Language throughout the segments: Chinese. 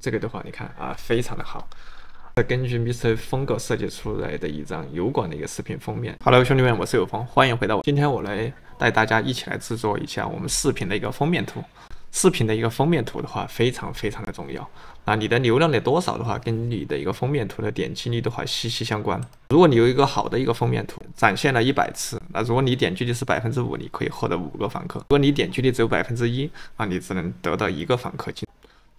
这个的话，你看啊，非常的好。根据 Mr 风格设计出来的一张油管的一个视频封面。好了兄弟们，我是有风，欢迎回到我。今天我来带大家一起来制作一下我们视频的一个封面图。视频的一个封面图的话，非常非常的重要。啊，你的流量的多少的话，跟你的一个封面图的点击率的话息息相关。如果你有一个好的一个封面图，展现了一百次，那如果你点击率是百分之五，你可以获得五个访客；如果你点击率只有百分之一，啊，你只能得到一个访客进。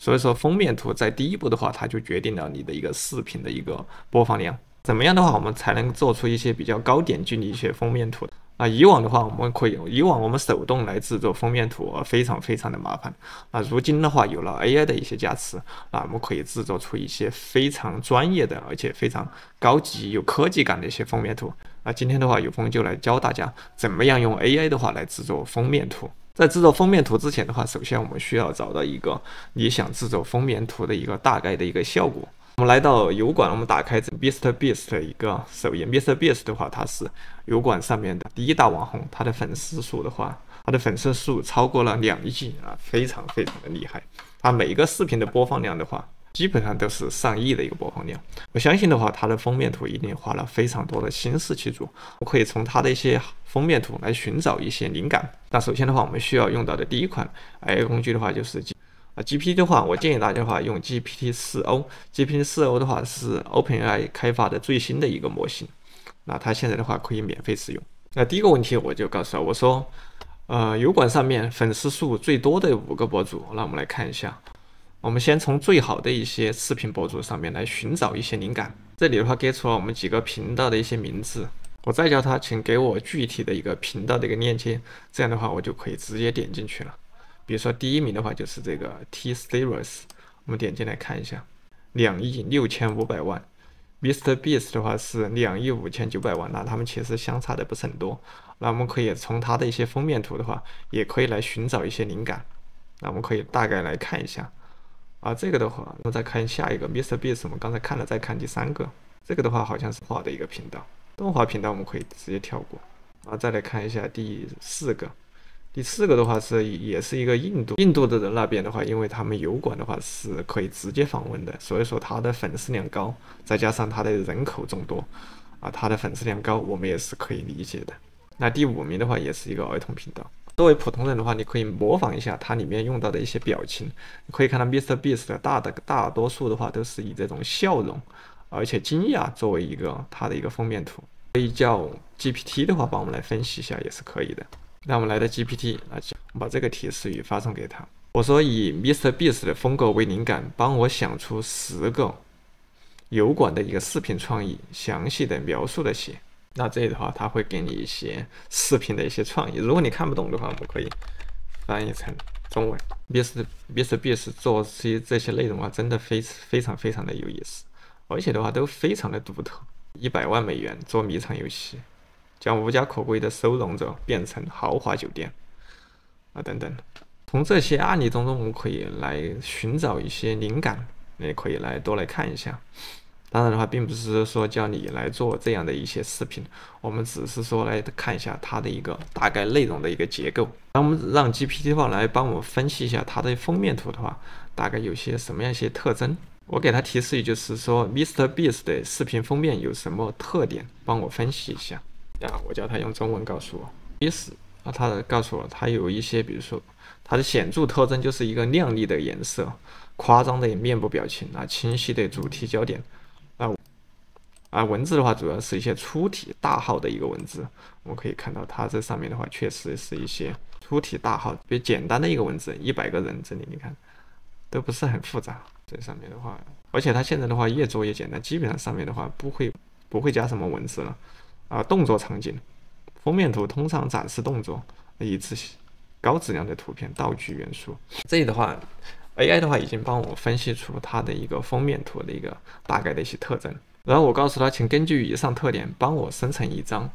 所以说，封面图在第一步的话，它就决定了你的一个视频的一个播放量。怎么样的话，我们才能做出一些比较高点击率一些封面图？啊，以往的话，我们可以以往我们手动来制作封面图，非常非常的麻烦。啊，如今的话，有了 AI 的一些加持，啊，我们可以制作出一些非常专业的，而且非常高级、有科技感的一些封面图。啊，今天的话，有风就来教大家怎么样用 AI 的话来制作封面图。在制作封面图之前的话，首先我们需要找到一个你想制作封面图的一个大概的一个效果。我们来到油管，我们打开这 Mr Beast 的一个首页。Mr Beast 的话，它是油管上面的第一大网红，他的粉丝数的话，他的粉丝数超过了两亿啊，非常非常的厉害。他每一个视频的播放量的话。基本上都是上亿的一个播放量，我相信的话，它的封面图一定花了非常多的心思去做。我可以从它的一些封面图来寻找一些灵感。那首先的话，我们需要用到的第一款 AI 工具的话，就是 G 啊 GPT 的话，我建议大家的话用 GPT 四 O。GPT 四 O 的话是 OpenAI 开发的最新的一个模型，那它现在的话可以免费使用。那第一个问题我就告诉他，我说，呃，油管上面粉丝数最多的五个博主，那我们来看一下。我们先从最好的一些视频博主上面来寻找一些灵感。这里的话给出了我们几个频道的一些名字，我再叫他，请给我具体的一个频道的一个链接，这样的话我就可以直接点进去了。比如说第一名的话就是这个 T Series，我们点进来看一下，两亿六千五百万。Mr Beast 的话是两亿五千九百万，那他们其实相差的不是很多。那我们可以从他的一些封面图的话，也可以来寻找一些灵感。那我们可以大概来看一下。啊，这个的话，我们再看下一个，Mr. Beast，我们刚才看了，再看第三个，这个的话好像是画的一个频道，动画频道我们可以直接跳过。啊，再来看一下第四个，第四个的话是也是一个印度，印度的人那边的话，因为他们油管的话是可以直接访问的，所以说他的粉丝量高，再加上他的人口众多，啊，他的粉丝量高，我们也是可以理解的。那第五名的话也是一个儿童频道。作为普通人的话，你可以模仿一下它里面用到的一些表情。你可以看到，Mr. Beast 的大的大多数的话都是以这种笑容，而且惊讶作为一个它的一个封面图。可以叫 GPT 的话帮我们来分析一下也是可以的。那我们来到 GPT，啊，把这个提示语发送给他。我说以 Mr. Beast 的风格为灵感，帮我想出十个油管的一个视频创意，详细的描述的写。那这里的话，它会给你一些视频的一些创意。如果你看不懂的话，我们可以翻译成中文。B S B S B S 做些这些内容啊，真的非非常非常的有意思，而且的话都非常的独特。一百万美元做迷藏游戏，将无家可归的收容者变成豪华酒店啊等等。从这些案例当中，我们可以来寻找一些灵感，也可以来多来看一下。当然的话，并不是说叫你来做这样的一些视频，我们只是说来看一下它的一个大概内容的一个结构。那我们让 GPT 的话来帮我分析一下它的封面图的话，大概有些什么样一些特征？我给它提示语就是说，Mr Beast 的视频封面有什么特点？帮我分析一下。啊，我叫他用中文告诉我。Beast 啊，他告诉我它有一些，比如说它的显著特征就是一个亮丽的颜色、夸张的面部表情啊、清晰的主题焦点。啊，文字的话主要是一些粗体大号的一个文字，我们可以看到它这上面的话确实是一些粗体大号，比较简单的一个文字，一百个人这里你看都不是很复杂。这上面的话，而且它现在的话越做越简单，基本上上面的话不会不会加什么文字了。啊，动作场景，封面图通常展示动作，以致高质量的图片道具元素。这里的话，AI 的话已经帮我分析出它的一个封面图的一个大概的一些特征。然后我告诉他，请根据以上特点帮我生成一张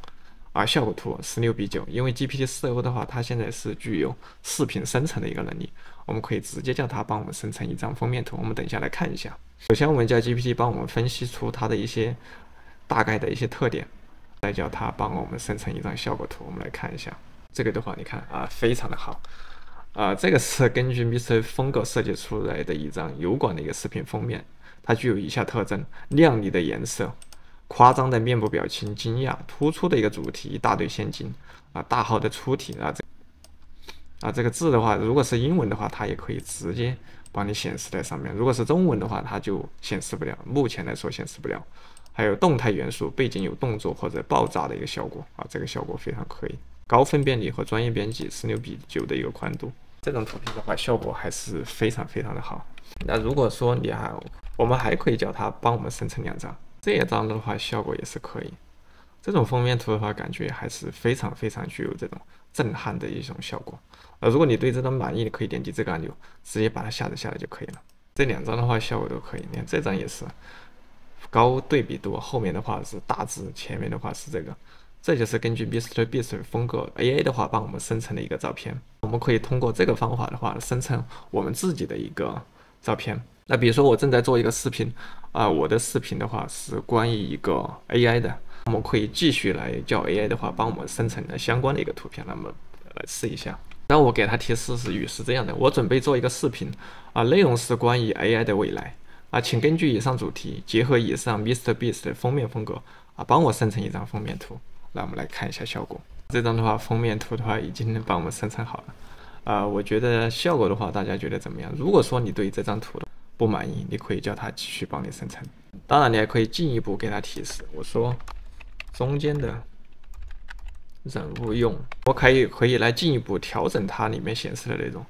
啊效果图十六比九。因为 GPT 四 O 的话，它现在是具有视频生成的一个能力，我们可以直接叫它帮我们生成一张封面图。我们等一下来看一下。首先我们叫 GPT 帮我们分析出它的一些大概的一些特点，再叫它帮我们生成一张效果图。我们来看一下这个的话，你看啊，非常的好啊，这个是根据 Mr. 风格设计出来的一张油管的一个视频封面，它具有以下特征：亮丽的颜色，夸张的面部表情，惊讶，突出的一个主题，一大堆现金，啊，大号的粗体啊，这啊这个字的话，如果是英文的话，它也可以直接帮你显示在上面；如果是中文的话，它就显示不了。目前来说显示不了。还有动态元素，背景有动作或者爆炸的一个效果啊，这个效果非常可以。高分辨率和专业编辑，十六比九的一个宽度。这种图片的话，效果还是非常非常的好。那如果说你还，我们还可以叫它帮我们生成两张，这一张的话效果也是可以。这种封面图的话，感觉还是非常非常具有这种震撼的一种效果。呃，如果你对这张满意，你可以点击这个按钮，直接把它下载下来就可以了。这两张的话效果都可以，你看这张也是高对比度，后面的话是大字，前面的话是这个。这就是根据 MrBeast 风格 AI 的话帮我们生成的一个照片。我们可以通过这个方法的话生成我们自己的一个照片。那比如说我正在做一个视频啊，我的视频的话是关于一个 AI 的，我们可以继续来叫 AI 的话帮我们生成的相关的一个图片。那么来试一下。那我给他提示是语是这样的：我准备做一个视频啊，内容是关于 AI 的未来啊，请根据以上主题结合以上 MrBeast 的封面风格啊，帮我生成一张封面图。那我们来看一下效果。这张的话，封面图的话已经帮我们生成好了。啊，我觉得效果的话，大家觉得怎么样？如果说你对这张图不满意，你可以叫他继续帮你生成。当然，你还可以进一步给他提示。我说中间的人物用，我可以可以来进一步调整它里面显示的内容。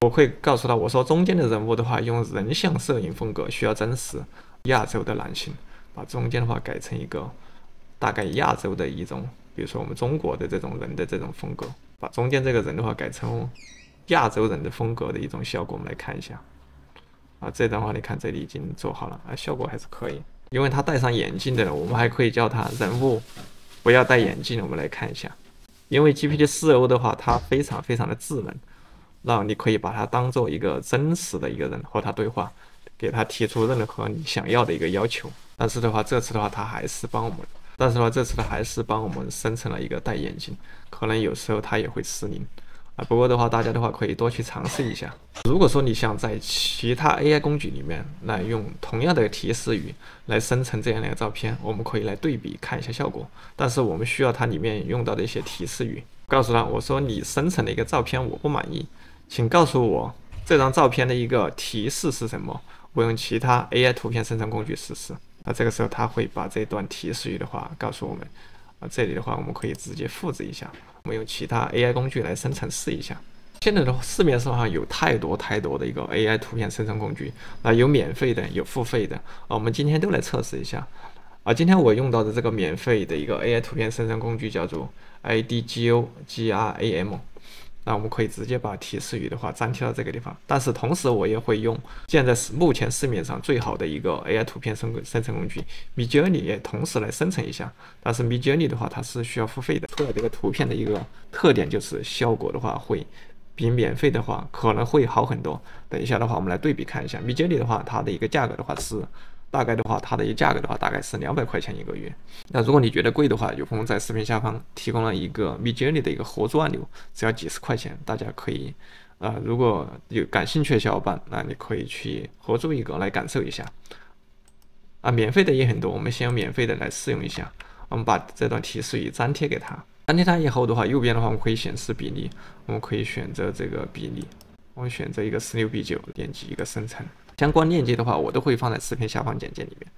我会告诉他，我说中间的人物的话，用人像摄影风格，需要真实亚洲的男性，把中间的话改成一个。大概亚洲的一种，比如说我们中国的这种人的这种风格，把中间这个人的话改成亚洲人的风格的一种效果，我们来看一下。啊，这张话你看这里已经做好了，啊，效果还是可以。因为他戴上眼镜的，我们还可以叫他人物不要戴眼镜。我们来看一下，因为 GPT 四 O 的话，它非常非常的智能，那你可以把它当做一个真实的一个人和他对话，给他提出任何你想要的一个要求。但是的话，这次的话，他还是帮我们。但是的话，这次它还是帮我们生成了一个戴眼镜，可能有时候它也会失灵啊。不过的话，大家的话可以多去尝试一下。如果说你想在其他 AI 工具里面来用同样的提示语来生成这样的一个照片，我们可以来对比看一下效果。但是我们需要它里面用到的一些提示语，告诉他我说你生成的一个照片我不满意，请告诉我这张照片的一个提示是什么，我用其他 AI 图片生成工具试试。那这个时候，他会把这段提示语的话告诉我们。啊，这里的话，我们可以直接复制一下，我们用其他 AI 工具来生成试一下。现在的，市面上有太多太多的一个 AI 图片生成工具，啊，有免费的，有付费的。啊，我们今天都来测试一下。啊，今天我用到的这个免费的一个 AI 图片生成工具叫做 IDGO GRAM。那我们可以直接把提示语的话粘贴到这个地方，但是同时我也会用现在是目前市面上最好的一个 AI 图片生生成工具 Midjourney 也同时来生成一下。但是 Midjourney 的话它是需要付费的。出来这个图片的一个特点就是效果的话会比免费的话可能会好很多。等一下的话我们来对比看一下 Midjourney 的话它的一个价格的话是。大概的话，它的一个价格的话，大概是两百块钱一个月。那如果你觉得贵的话，有朋友在视频下方提供了一个 Midjourney 的一个合作按钮，只要几十块钱，大家可以，啊，如果有感兴趣的小伙伴，那你可以去合作一个来感受一下。啊，免费的也很多，我们先用免费的来试用一下。我们把这段提示语粘贴给他，粘贴它以后的话，右边的话我们可以显示比例，我们可以选择这个比例，我们选择一个十六比九，点击一个生成。相关链接的话，我都会放在视频下方简介里面。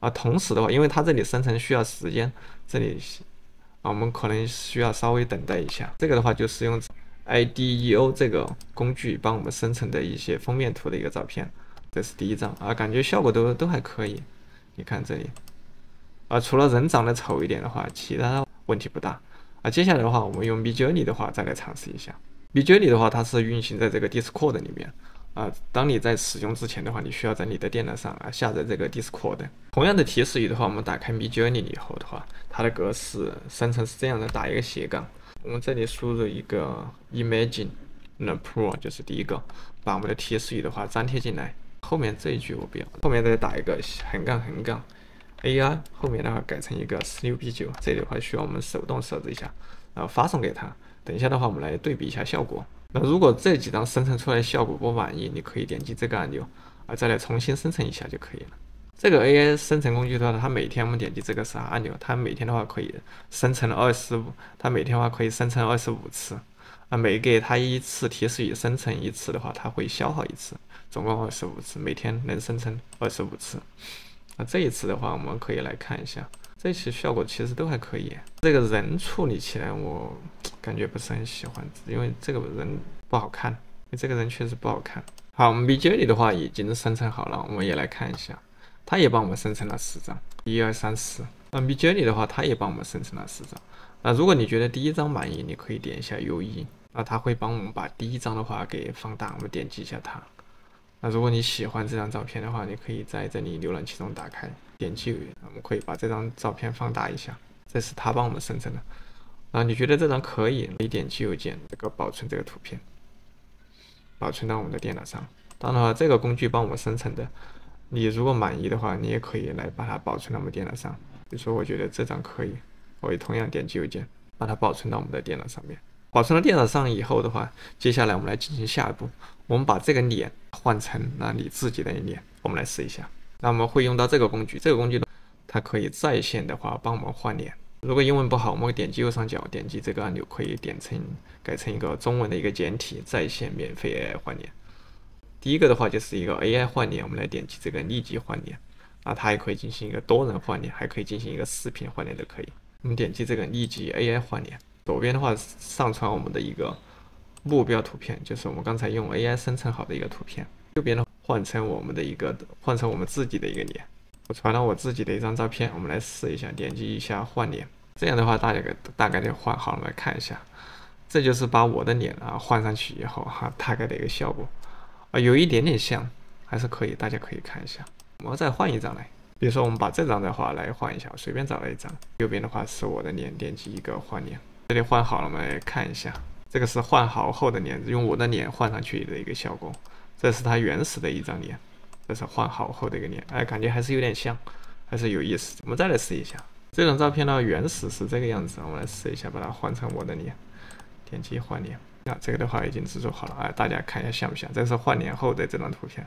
啊，同时的话，因为它这里生成需要时间，这里啊，我们可能需要稍微等待一下。这个的话，就是用 IDEO 这个工具帮我们生成的一些封面图的一个照片。这是第一张啊，感觉效果都都还可以。你看这里，啊，除了人长得丑一点的话，其他问题不大。啊，接下来的话，我们用 Midjourney 的话再来尝试一下。Midjourney 的话，它是运行在这个 Discord 里面。啊，当你在使用之前的话，你需要在你的电脑上啊下载这个 Discord。同样的提示语的话，我们打开 Midjourney 以后的话，它的格式生成是这样的：打一个斜杠，我们这里输入一个 Imagine the Pro，就是第一个，把我们的提示语的话粘贴进来。后面这一句我不要，后面再打一个横杠横杠 AI，后面的话改成一个十六比九，这里的话需要我们手动设置一下，然后发送给他。等一下的话，我们来对比一下效果。那如果这几张生成出来效果不满意，你可以点击这个按钮啊，再来重新生成一下就可以了。这个 AI 生成工具的话，它每天我们点击这个啥按钮，它每天的话可以生成二十五，它每天的话可以生成二十五次啊。每给它一次提示语生成一次的话，它会消耗一次，总共二十五次，每天能生成二十五次。那这一次的话，我们可以来看一下，这些效果其实都还可以。这个人处理起来我感觉不是很喜欢，因为这个人不好看，因为这个人确实不好看。好，我们 B 接里的话已经生成好了，我们也来看一下。他也帮我们生成了十张，一二三四。那 B J 里的话，他也帮我们生成了十张。那如果你觉得第一张满意，你可以点一下 U 一，那他会帮我们把第一张的话给放大。我们点击一下它。那如果你喜欢这张照片的话，你可以在这里浏览器中打开，点击，我们可以把这张照片放大一下。这是他帮我们生成的。啊，你觉得这张可以？你点击右键，这个保存这个图片，保存到我们的电脑上。当然了，这个工具帮我们生成的。你如果满意的话，你也可以来把它保存到我们电脑上。比如说，我觉得这张可以，我也同样点击右键，把它保存到我们的电脑上面。保存到电脑上以后的话，接下来我们来进行下一步，我们把这个脸换成那你自己的脸。我们来试一下。那么会用到这个工具，这个工具呢，它可以在线的话帮我们换脸。如果英文不好，我们点击右上角，点击这个按钮，可以点成改成一个中文的一个简体，在线免费 AI 换脸。第一个的话就是一个 AI 换脸，我们来点击这个立即换脸，啊，它还可以进行一个多人换脸，还可以进行一个视频换脸都可以。我们点击这个立即 AI 换脸，左边的话上传我们的一个目标图片，就是我们刚才用 AI 生成好的一个图片。右边呢换成我们的一个换成我们自己的一个脸，我传了我自己的一张照片，我们来试一下，点击一下换脸，这样的话大概大概就换好了，来看一下，这就是把我的脸啊换上去以后哈，大概的一个效果。啊，有一点点像，还是可以，大家可以看一下。我再换一张来，比如说我们把这张的话来换一下，随便找了一张。右边的话是我的脸，点击一个换脸，这里换好了，我们来看一下。这个是换好后的脸，用我的脸换上去的一个效果。这是它原始的一张脸，这是换好后的一个脸，哎，感觉还是有点像，还是有意思。我们再来试一下，这张照片呢原始是这个样子，我们来试一下，把它换成我的脸，点击换脸。那这个的话已经制作好了，哎，大家看一下像不像？这是换脸后的这张图片，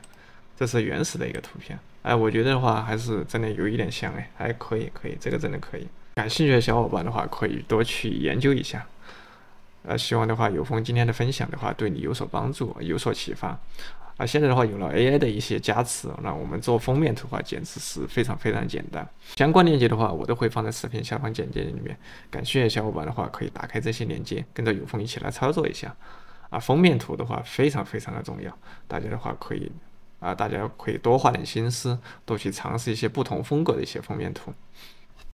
这是原始的一个图片，哎，我觉得的话还是真的有一点像，哎，还可以，可以，这个真的可以。感兴趣的小伙伴的话，可以多去研究一下。呃，希望的话有风今天的分享的话，对你有所帮助，有所启发。啊，现在的话有了 AI 的一些加持，那我们做封面图的话简直是非常非常简单。相关链接的话，我都会放在视频下方简介里面。感兴趣的小伙伴的话，可以打开这些链接，跟着有风一起来操作一下。啊，封面图的话非常非常的重要，大家的话可以啊，大家可以多花点心思，多去尝试一些不同风格的一些封面图。